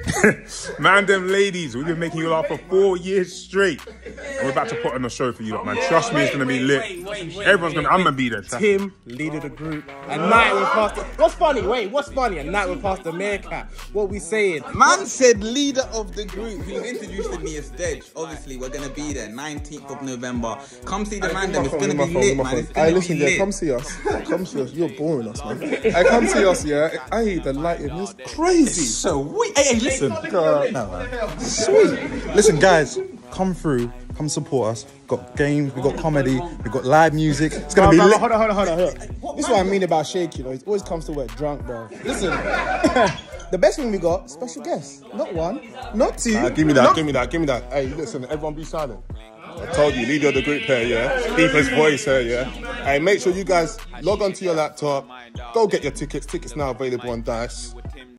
man, them ladies, we've been making you laugh for four years straight. And we're about to put on a show for you, lot, man. Trust me, it's gonna be lit. Everyone's gonna, I'm gonna be there. Tim, leader of the group. A night with Pastor. What's funny? Wait, what's funny? A night with Pass the Meerkat. What we saying? Man said leader of the group who's introduced me as Dej. Obviously, we're gonna be there 19th of November. Come see the man, them. It's gonna be lit, man. It's Hey, gonna listen, be yeah, lit. come see us. Come see us. You're boring us, man. Hey, come see us, yeah. Hey, the lighting is crazy. So we hey, hey listen. God. No. Sweet. Listen, guys, come through, come support us. Got games, we got comedy, we got live music. It's gonna be Bro, bro, lit. Hold on, hold on, hold on, hold on. This is what I mean about Shake, you know. He always comes to work drunk, bro. Listen, the best thing we got, special guest. Not one, not two. Ah, give me that, not- give me that, give me that. Hey, listen, everyone be silent. I told you, leader of the group here, yeah? Deepest voice here, yeah? Hey, make sure you guys log onto your laptop, go get your tickets. Tickets now available on Dice.